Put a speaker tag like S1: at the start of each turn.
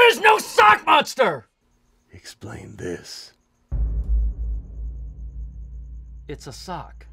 S1: There is no sock monster!
S2: Explain this.
S1: It's a sock.